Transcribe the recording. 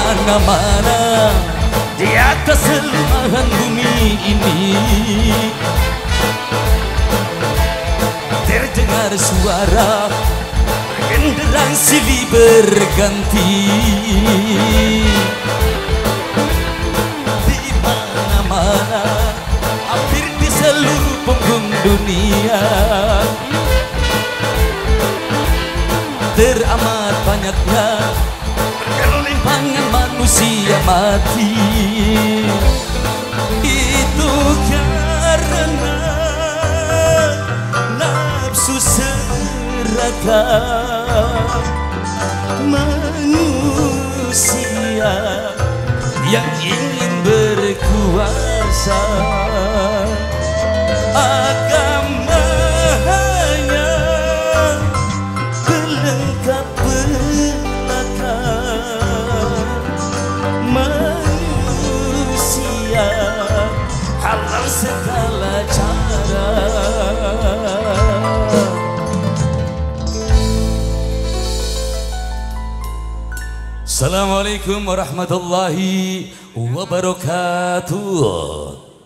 mana-mana di atas selahan bumi ini. Terdengar suara genderang silih berganti. Di mana-mana hampir di seluruh punggung dunia. Teramat banyaknya manusia mati. Itu karena nafsu serakah manusia yang ingin berkuasa manusia halal segala cara. Assalamualaikum warahmatullahi wabarakatuh